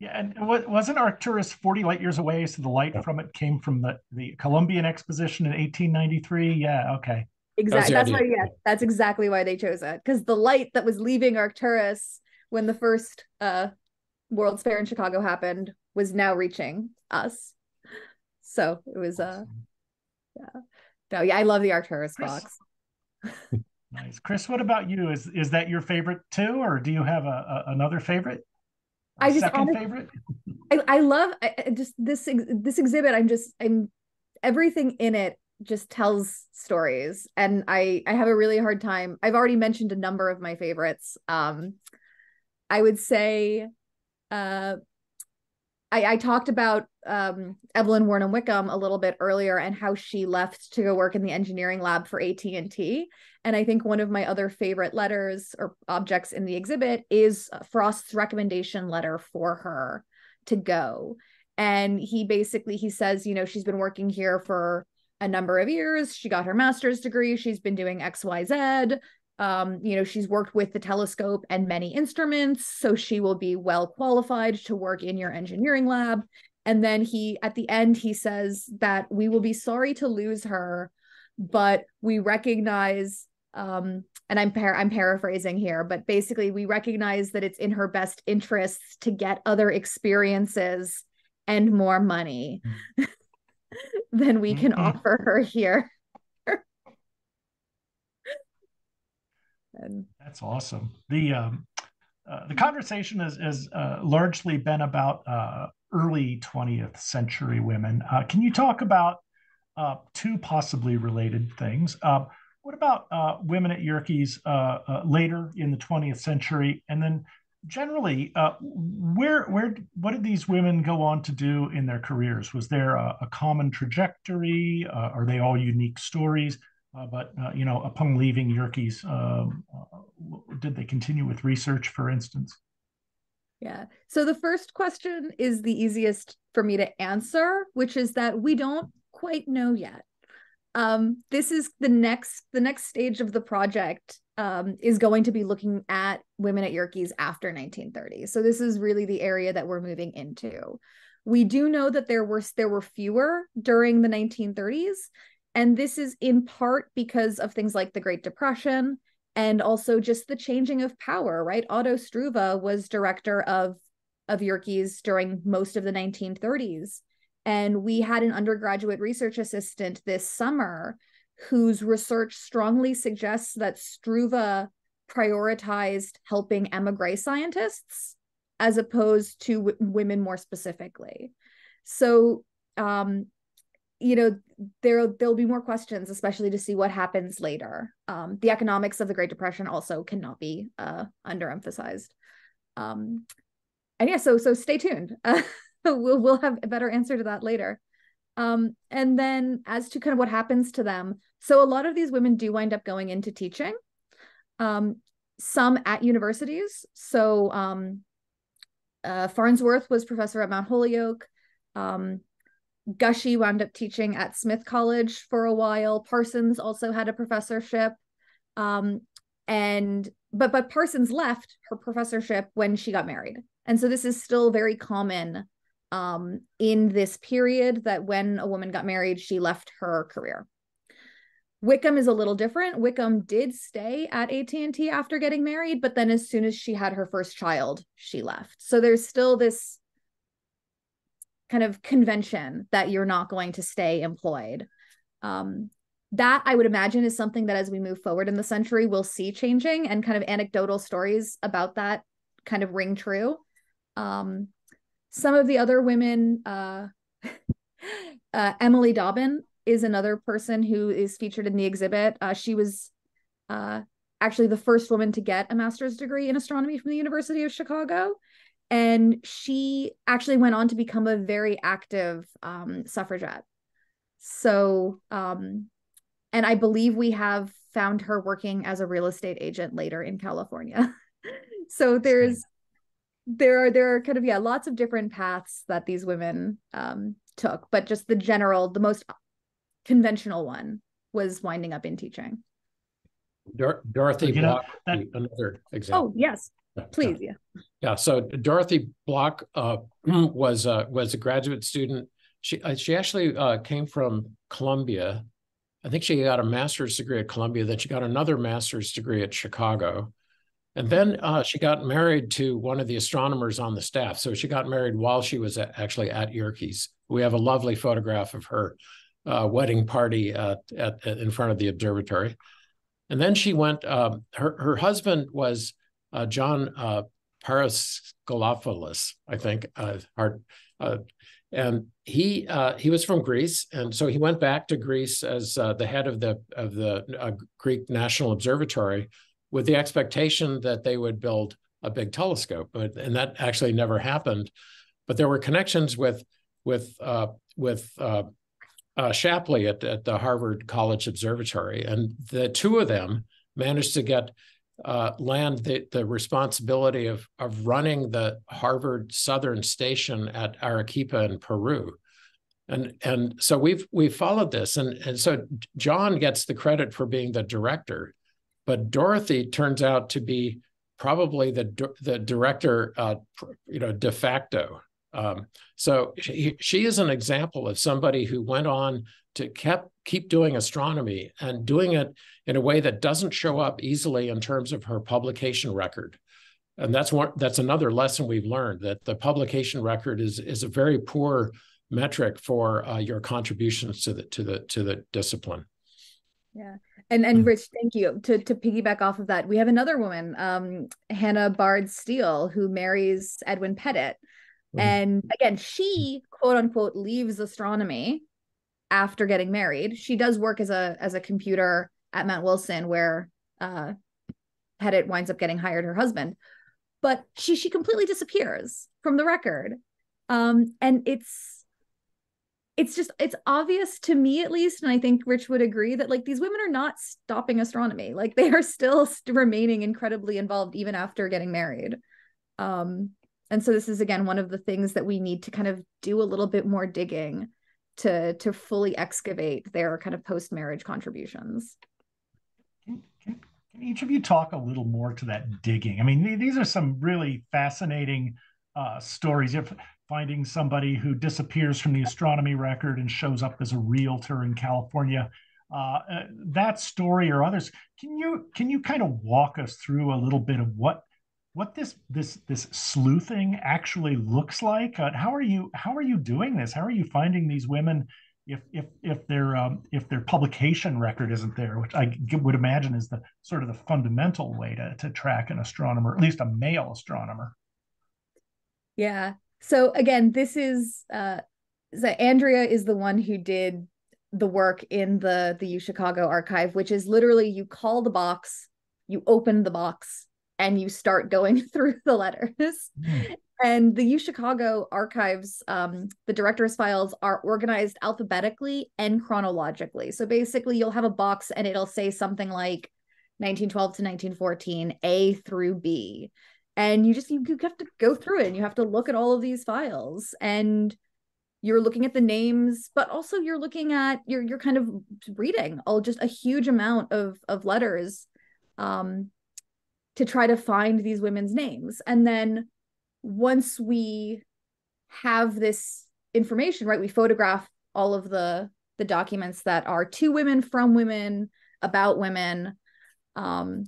Speaker 2: Yeah, and wasn't Arcturus 40 light years away? So the light from it came from the, the Columbian Exposition in 1893. Yeah, okay.
Speaker 3: Exactly. That's why, yeah, that's exactly why they chose it. Because the light that was leaving Arcturus when the first uh World's Fair in Chicago happened was now reaching us. So it was uh yeah. No, yeah, I love the Arcturus Kris, box. [laughs]
Speaker 2: nice. Kris, what about you? Is is that your favorite too, or do you have a, a another favorite?
Speaker 3: I just
Speaker 2: second honestly, favorite?
Speaker 3: I, I love I, just this this exhibit. I'm just I'm everything in it just tells stories and i i have a really hard time i've already mentioned a number of my favorites um i would say uh I, I talked about um, Evelyn Warren Wickham a little bit earlier and how she left to go work in the engineering lab for AT&T. And I think one of my other favorite letters or objects in the exhibit is Frost's recommendation letter for her to go. And he basically he says, you know, she's been working here for a number of years. She got her master's degree. She's been doing XYZ. Um, you know, she's worked with the telescope and many instruments, so she will be well qualified to work in your engineering lab. And then he, at the end, he says that we will be sorry to lose her, but we recognize, um, and I'm par- I'm paraphrasing here, but basically we recognize that it's in her best interests to get other experiences and more money. Mm. [laughs] than we can mm-hmm. offer her here.
Speaker 2: And that's awesome. The um, uh, the conversation has, has uh, largely been about uh, early 20th century women. Uh, can you talk about uh, two possibly related things? Uh, what about women at Yerkes later in the 20th century? And then generally, where where what did these women go on to do in their careers? Was there a, a common trajectory? Are they all unique stories? Uh, but uh, you know, upon leaving Yerkes, um, uh, did they continue with research, for instance?
Speaker 3: Yeah. So the first question is the easiest for me to answer, which is that we don't quite know yet. Um, this is the next the next stage of the project um, is going to be looking at women at Yerkes after 1930. So this is really the area that we're moving into. We do know that there were there were fewer during the 1930s, and this is in part because of things like the Great Depression and also just the changing of power. Right, Otto Struve was director of of Yerkes during most of the 1930s, and we had an undergraduate research assistant this summer whose research strongly suggests that Struve prioritized helping emigre scientists as opposed to w- women more specifically. So, um, you know, there there'll be more questions, especially to see what happens later. Um, the economics of the Great Depression also cannot be uh, underemphasized. Um, and yeah, so so stay tuned. Uh, [laughs] we'll we'll have a better answer to that later. Um, and then as to kind of what happens to them, so a lot of these women do wind up going into teaching, um, some at universities. So um, uh, Farnsworth was professor at Mount Holyoke. Um, Gushee wound up teaching at Smith College for a while. Parsons also had a professorship. Um, and but but Parsons left her professorship when she got married. And so this is still very common um, in this period that when a woman got married, she left her career. Wickham is a little different. Wickham did stay at AT&T after getting married, but then as soon as she had her first child, she left. So there's still this kind of convention that you're not going to stay employed. Um, that I would imagine is something that as we move forward in the century, we'll see changing and kind of anecdotal stories about that kind of ring true. Um, some of the other women, uh, [laughs] uh, Emily Dobbin is another person who is featured in the exhibit. Uh, she was uh, actually the first woman to get a master's degree in astronomy from the University of Chicago. And she actually went on to become a very active um, suffragette. So, um, and I believe we have found her working as a real estate agent later in California. [laughs] so there's there are there are kind of yeah lots of different paths that these women um, took, but just the general, the most conventional one was winding up in teaching.
Speaker 4: Dor- Dorothy you know, Block, that... another example.
Speaker 3: Oh yes, please, yeah.
Speaker 4: Yeah. So Dorothy Block uh, [clears throat] was uh, was a graduate student. She uh, she actually uh, came from Columbia. I think she got a master's degree at Columbia. Then she got another master's degree at Chicago. And then uh, she got married to one of the astronomers on the staff. So she got married while she was at, actually at Yerkes. We have a lovely photograph of her uh, wedding party at, at, in front of the observatory. And then she went, um, her, her husband was uh, John uh, Paraskevopoulos, I think, uh, uh, and he uh, he was from Greece, and so he went back to Greece as uh, the head of the of the uh, Greek National Observatory, with the expectation that they would build a big telescope, but and that actually never happened. But there were connections with with with Shapley at, at the Harvard College Observatory, and the two of them managed to get uh, land the, the responsibility of of running the Harvard Southern Station at Arequipa in Peru. And, and so we've we've followed this, and, and so John gets the credit for being the director, but Dorothy turns out to be probably the the director, uh, you know, de facto. Um, so she, she is an example of somebody who went on to kept keep doing astronomy and doing it in a way that doesn't show up easily in terms of her publication record. And that's one that's another lesson we've learned that the publication record is is a very poor metric for uh, your contributions to the to the to the discipline.
Speaker 3: Yeah. And and Rich, thank you. To to piggyback off of that, we have another woman, um, Hannah Bard Steele, who marries Edwin Pettit. Mm-hmm. And again, she quote unquote leaves astronomy after getting married. She does work as a as a computer at Mount Wilson, where uh, Pettit winds up getting hired her husband. But she she completely disappears from the record, um, and it's it's just it's obvious to me at least, and I think Rich would agree that like these women are not stopping astronomy. Like they are still [laughs] st- remaining incredibly involved even after getting married. Um, and so this is again one of the things that we need to kind of do a little bit more digging to to fully excavate their kind of post marriage contributions.
Speaker 2: Can, can, can, each of you talk a little more to that digging? I mean, these are some really fascinating uh, stories. If finding somebody who disappears from the astronomy record and shows up as a realtor in California, uh, uh, that story or others, can you can you kind of walk us through a little bit of what what this this this sleuthing actually looks like. Uh, how are you how are you doing this? How are you finding these women if if if their um, if their publication record isn't there, which I would imagine is the sort of the fundamental way to to track an astronomer, at least a male astronomer.
Speaker 3: Yeah. So again, this is uh, so Andrea is the one who did the work in the the U Chicago archive, which is literally you call the box, you open the box, and you start going [laughs] through the letters. Mm. And the U Chicago archives, um, the director's files are organized alphabetically and chronologically. So basically, you'll have a box and it'll say something like 1912 to 1914, A through B. And you just you, you have to go through it and you have to look at all of these files. And you're looking at the names but also you're looking at you're you're kind of reading all just a huge amount of of letters um to try to find these women's names. And then once we have this information, right, we photograph all of the the documents that are to women from women about women. Um,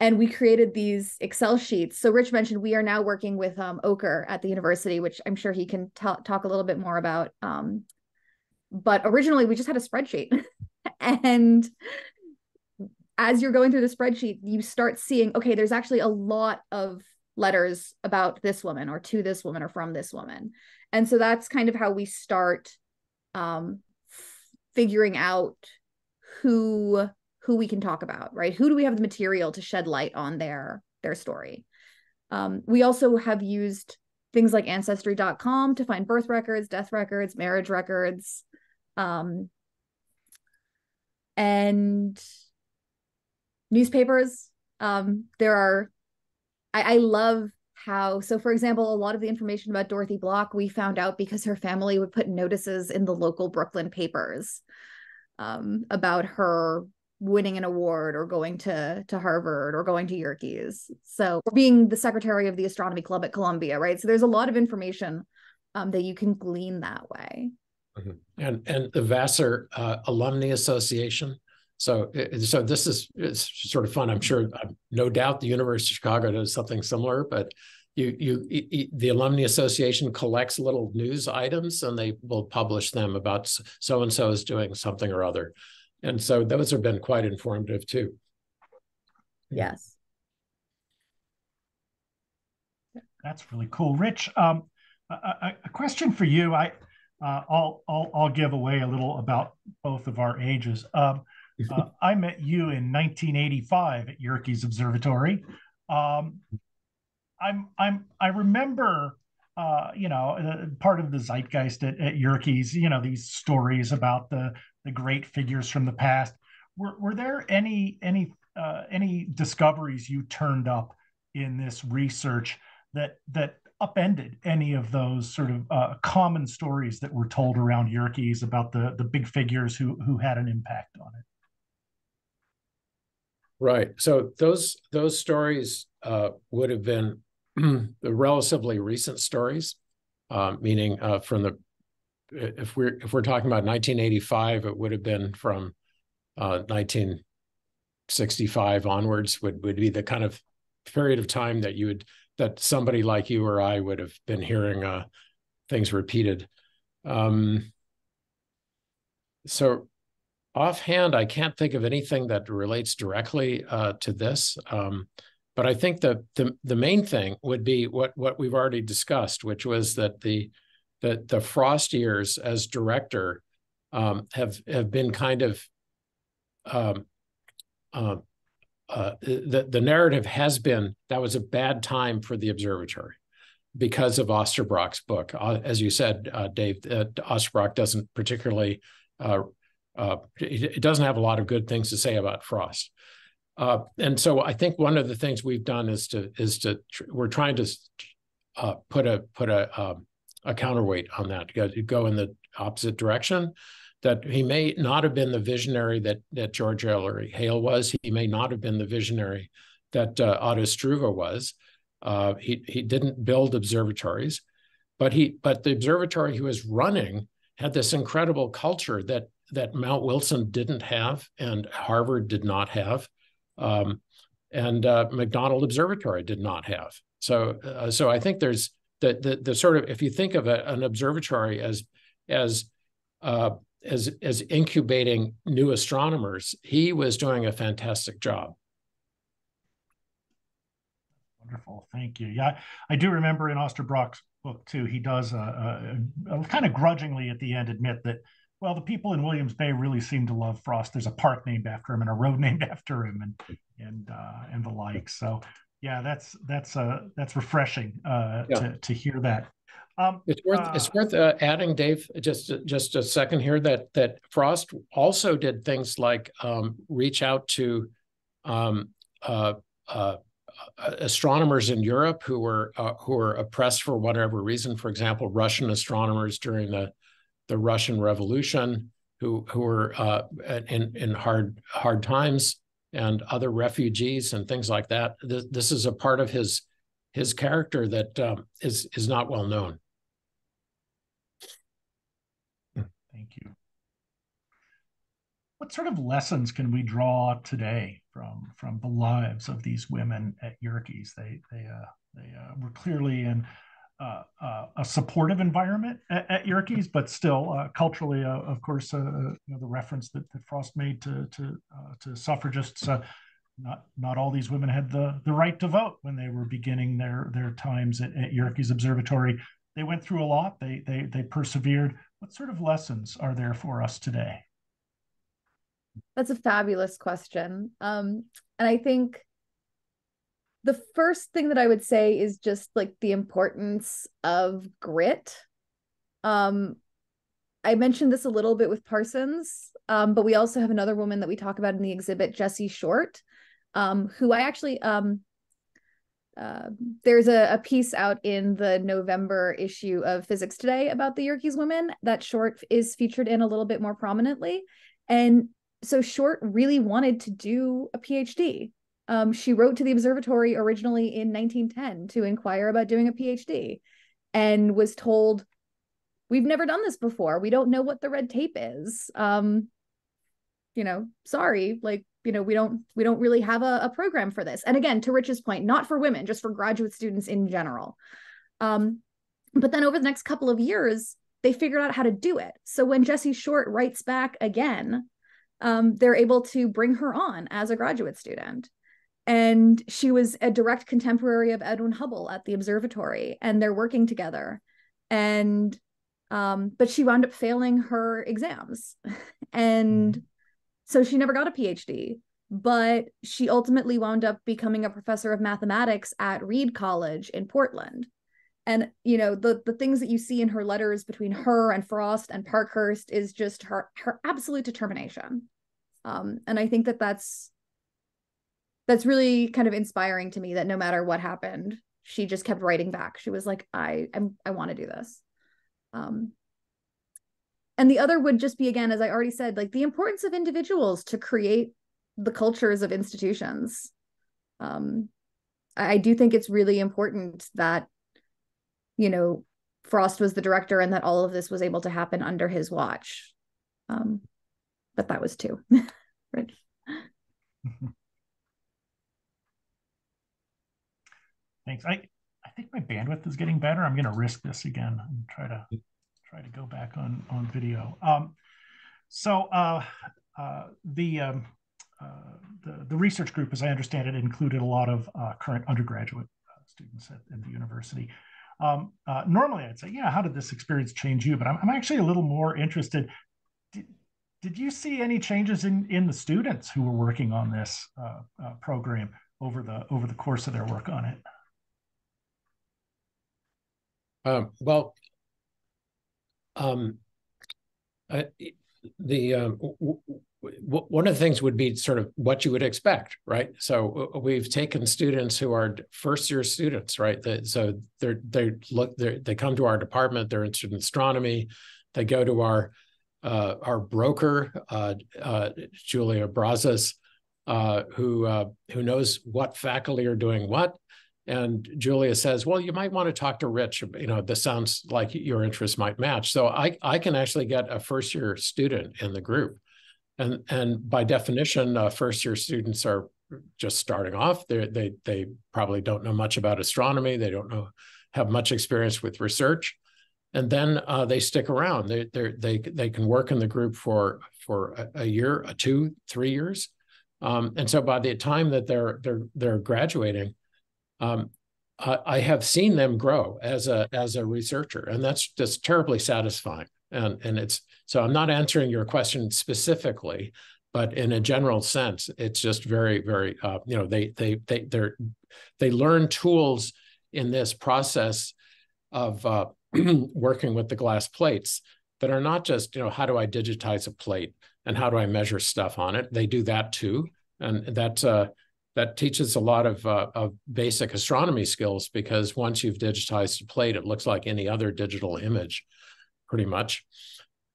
Speaker 3: and we created these Excel sheets. So Rich mentioned we are now working with um, Oker at the university, which I'm sure he can t- talk a little bit more about. Um, but originally we just had a spreadsheet [laughs] and as you're going through the spreadsheet, you start seeing, okay, there's actually a lot of letters about this woman or to this woman or from this woman. And so that's kind of how we start um, figuring out who who we can talk about, right? Who do we have the material to shed light on their their story? Um, we also have used things like ancestry.com to find birth records, death records, marriage records. Um, and newspapers. Um, there are, I, I love how, so for example, a lot of the information about Dorothy Block we found out because her family would put notices in the local Brooklyn papers um, about her winning an award or going to to Harvard or going to Yerkes. So being the secretary of the astronomy club at Columbia, right? So there's a lot of information um, that you can glean that way.
Speaker 4: Mm-hmm. And and the Vassar uh, Alumni Association So, so this is it's sort of fun. I'm sure, no doubt, the University of Chicago does something similar, but you, you, the Alumni Association collects little news items and they will publish them about so and so is doing something or other, and so those have been quite informative too.
Speaker 3: Yes.
Speaker 2: That's really cool, Rich. Um, a, a, question for you. I uh, I'll, I'll I'll give away a little about both of our ages. Um, uh, I met you in 1985 at Yerkes Observatory. Um, I'm I'm I remember uh, you know uh, part of the zeitgeist at, at Yerkes. You know these stories about the the great figures from the past. Were were there any any uh, any discoveries you turned up in this research that that upended any of those sort of uh, common stories that were told around Yerkes about the the big figures who who had an impact on it?
Speaker 4: Right. So those those stories uh, would have been [clears throat] the relatively recent stories, uh, meaning uh, from the if we're if we're talking about 1985, it would have been from 1965 uh, onwards would would be the kind of period of time that you would that somebody like you or I would have been hearing uh, things repeated. Um, so offhand, I can't think of anything that relates directly uh, to this. Um, but I think the, the the main thing would be what what we've already discussed, which was that the the the Frost years as director um, have have been kind of um, uh, uh, the the narrative has been that was a bad time for the observatory because of Osterbrock's book. Uh, as you said, uh, Dave, Osterbrock doesn't particularly uh, uh, it, it, doesn't have a lot of good things to say about Frost. Uh, and so I think one of the things we've done is to is to we're trying to uh, put a put a um, a counterweight on that go, go in the opposite direction that he may not have been the visionary that that George Ellery Hale was he may not have been the visionary that uh, Otto Struve was uh, he he didn't build observatories but he but the observatory he was running had this incredible culture that that Mount Wilson didn't have and Harvard did not have um, and uh, McDonald Observatory did not have. So, uh, so I think there's the, the, the sort of if you think of a, an observatory as as uh, as as incubating new astronomers, he was doing a fantastic job.
Speaker 2: Wonderful, thank you. Yeah, I do remember in Osterbrock's book too. He does uh, uh, kind of grudgingly at the end admit that well, the people in Williams Bay really seem to love Frost. There's a park named after him and a road [laughs] named after him, and and uh, and the like. So yeah, that's that's uh that's refreshing uh, yeah. to to hear that.
Speaker 4: Um, it's worth uh, it's worth uh, adding, Dave, just just a second here that that Frost also did things like um, reach out to um, uh, uh, astronomers in Europe who were uh, who were oppressed for whatever reason. For example, Russian astronomers during the the Russian Revolution, who who were uh, in in hard hard times, and other refugees and things like that. This, this is a part of his his character that um, is is not well known.
Speaker 2: Thank you. What sort of lessons can we draw today from from the lives of these women at Yerkes? They they uh, they uh, were clearly in uh, uh, a supportive environment at, at Yerkes, but still uh, culturally, uh, of course, uh, uh, you know, the reference that, that Frost made to to, to suffragists. not not all these women had the the right to vote when they were beginning their their times at, at Yerkes Observatory. They went through a lot. They they they persevered. What sort of lessons are there for us today?
Speaker 3: That's a fabulous question, um, and I think the first thing that I would say is just like the importance of grit. Um, I mentioned this a little bit with Parsons, um, but we also have another woman that we talk about in the exhibit, Jessie Short, um, who I actually um, uh, there's a, a, piece out in the November issue of Physics Today about the Yerkes women that Short is featured in a little bit more prominently, and so Short really wanted to do a PhD. Um, she wrote to the observatory originally in 1910 to inquire about doing a PhD and was told, We've never done this before. We don't know what the red tape is. Um, you know, sorry, like, you know, we don't we don't really have a, a program for this. And again, to Rich's point, not for women, just for graduate students in general. Um, but then over the next couple of years, they figured out how to do it. So when Jessie Short writes back again, um, they're able to bring her on as a graduate student. And she was a direct contemporary of Edwin Hubble at the observatory, and they're working together. And um, but she wound up failing her exams. [laughs] and mm-hmm. so she never got a PhD, but she ultimately wound up becoming a professor of mathematics at Reed College in Portland and you know the the things that you see in her letters between her and Frost and Parkhurst is just her her absolute determination um, and I think that that's that's really kind of inspiring to me that no matter what happened she just kept writing back she was like I I'm, I want to do this um, and the other would just be again as I already said like the importance of individuals to create the cultures of institutions um, I do think it's really important that you know, Frost was the director and that all of this was able to happen under his watch. Um, but that was two. [laughs] right.
Speaker 2: Thanks. I, I think my bandwidth is getting better. I'm going to risk this again and try to try to go back on on video. Um, so uh, uh, the, um, uh, the the research group, as I understand it, included a lot of uh, current undergraduate uh, students at, at the university. Um, uh, normally, I'd say, yeah, how did this experience change you? But I'm, I'm actually a little more interested. Did, did you see any changes in in the students who were working on this program over the over the course of their work on it?
Speaker 4: Um, well, um, the um, one of the things would be sort of what you would expect, right? So we've taken students who are first year students, right? so they're they look they they come to our department. They're interested in astronomy. They go to our uh, our broker, uh, uh, Julia Brazas, uh, who uh, who knows what faculty are doing what. And Julia says, "Well, you might want to talk to Rich. You know, this sounds like your interests might match." So I I can actually get a first year student in the group and and by definition, uh, first year students are just starting off. They they they probably don't know much about astronomy. They don't know have much experience with research, and then uh, they stick around. They they they they can work in the group for for a, a year, a two, three years, um, and so by the time that they're they're they're graduating, um, I, I have seen them grow as a as a researcher, and that's just terribly satisfying. And and it's so I'm not answering your question specifically, but in a general sense, it's just very, very, uh, you know, they they they they they learn tools in this process of uh, [clears throat] working with the glass plates that are not just, you know, how do I digitize a plate and how do I measure stuff on it? They do that too, and that's uh, that teaches a lot of uh, of basic astronomy skills because once you've digitized a plate, it looks like any other digital image, pretty much.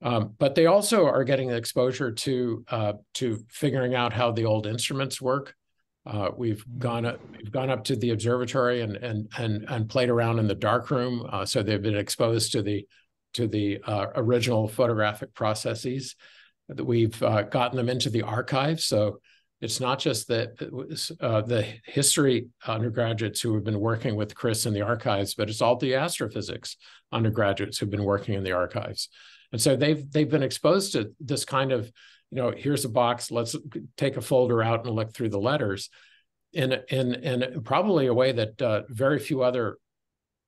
Speaker 4: Um, but they also are getting exposure to uh, to figuring out how the old instruments work. Uh, we've gone up, we've gone up to the observatory and and and and played around in the darkroom, uh, so they've been exposed to the to the uh, original photographic processes. That we've uh, gotten them into the archive, so it's not just that uh, the history undergraduates who have been working with Kris in the archives, but it's all the astrophysics undergraduates who've been working in the archives. And so they've they've been exposed to this kind of, you know, here's a box, let's take a folder out and look through the letters in in in probably a way that uh, very few other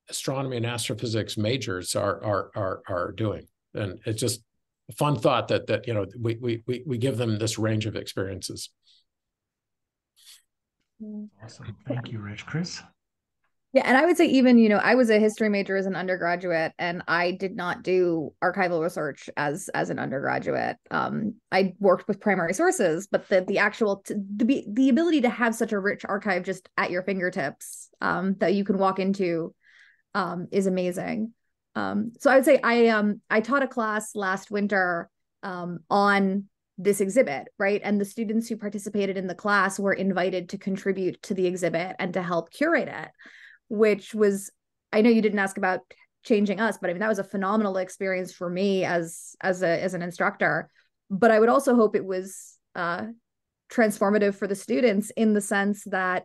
Speaker 4: astronomy and astrophysics majors are are are are doing. And it's just a fun thought that that you know we we we give them this range of experiences.
Speaker 2: Awesome. Thank you, Rich. Kris?
Speaker 3: Yeah, and I would say even, you know, I was a history major as an undergraduate and I did not do archival research as as an undergraduate. Um I worked with primary sources, but the the actual t- the the ability to have such a rich archive just at your fingertips um that you can walk into um is amazing. Um so I would say I um I taught a class last winter um on this exhibit, right? And the students who participated in the class were invited to contribute to the exhibit and to help curate it which was I know you didn't ask about changing us, but I mean that was a phenomenal experience for me as as a as an instructor. But I would also hope it was uh, transformative for the students in the sense that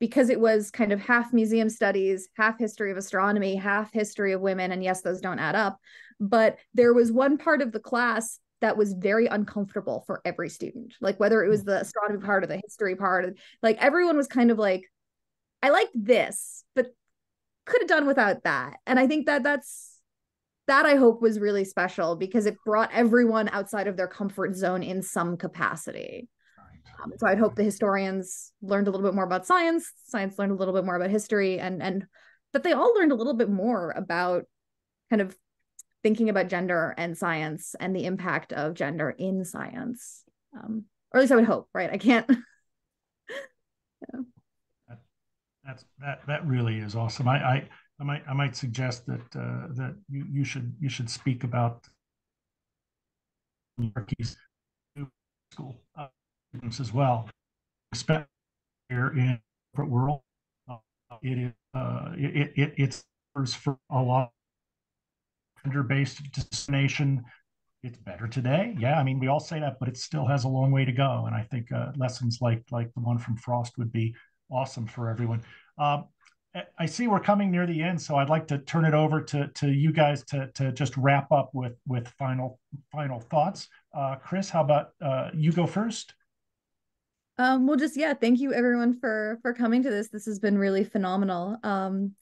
Speaker 3: because it was kind of half museum studies, half history of astronomy, half history of women, and yes, those don't add up, but there was one part of the class that was very uncomfortable for every student, like whether it was the astronomy part or the history part, like everyone was kind of like, I like this, but could have done without that. And I think that that's that I hope was really special because it brought everyone outside of their comfort zone in some capacity. Um, so I'd hope the historians learned a little bit more about science, science learned a little bit more about history, and and that they all learned a little bit more about kind of thinking about gender and science and the impact of gender in science. Um, or at least I would hope, right? I can't.
Speaker 2: yeah. [laughs] that, that's that that really is awesome. I, I I might I might suggest that uh, that you you should you should speak about school uh, as well, especially here in the world. Uh, it is uh, it, it it's for a lot gender-based discrimination. It's better today. Yeah, I mean we all say that, but it still has a long way to go. And I think uh, lessons like like the one from Frost would be awesome for everyone. Um, I see we're coming near the end, so I'd like to turn it over to to you guys to to just wrap up with with final final thoughts. Uh, Kris, how about uh, you go first?
Speaker 3: Um, well, just yeah, thank you everyone for for coming to this. This has been really phenomenal. Um,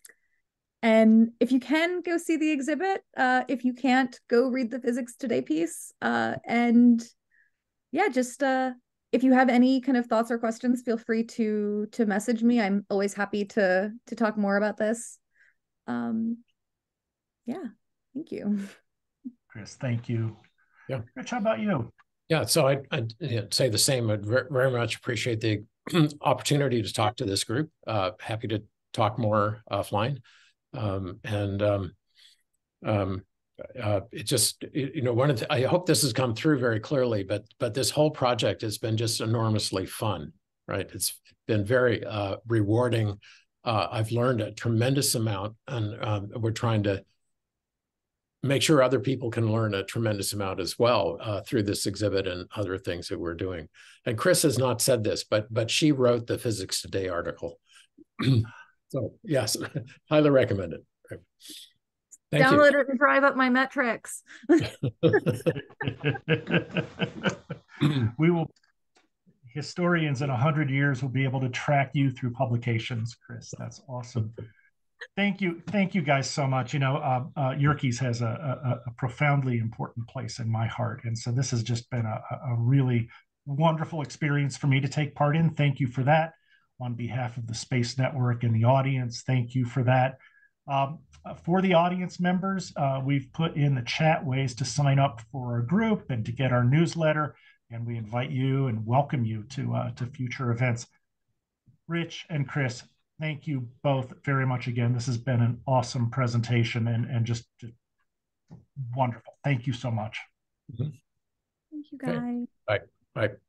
Speaker 3: and if you can go see the exhibit, uh, if you can't, go read the Physics Today piece. Uh, and yeah, just uh, if you have any kind of thoughts or questions, feel free to to message me. I'm always happy to to talk more about this. Um, yeah, thank you. [laughs]
Speaker 2: Kris, thank you.
Speaker 4: Yeah.
Speaker 2: Rich, how about you?
Speaker 4: Yeah, so I, I'd say the same. I'd very much appreciate the [clears throat] opportunity to talk to this group. Uh, happy to talk more offline. Um, and um, um, uh, it just you know one of the, I hope this has come through very clearly, but but this whole project has been just enormously fun, right? It's been very uh, rewarding. Uh, I've learned a tremendous amount, and um, we're trying to make sure other people can learn a tremendous amount as well uh, through this exhibit and other things that we're doing. And Kris has not said this, but but she wrote the Physics Today article. [clears throat] so yes, [laughs] highly recommend it.
Speaker 3: Thank Download you. it and drive up my metrics. [laughs]
Speaker 2: we will historians in 100 years will be able to track you through publications Kris. That's awesome. Thank you thank you guys so much. You know uh, uh, yerkes has a, a, a, profoundly important place in my heart. And so this has just been a, a really wonderful experience for me to take part in. Thank you for that on behalf of the space network and the audience thank you for that um, for the audience members, uh, we've put in the chat ways to sign up for our group and to get our newsletter. And we invite you and welcome you to, uh, to future events. Rich and Kris, thank you both very much again. This has been an awesome presentation and, and just, just wonderful. Thank you so much.
Speaker 3: Mm -hmm. Thank you, guys.
Speaker 4: Okay. Bye. Bye.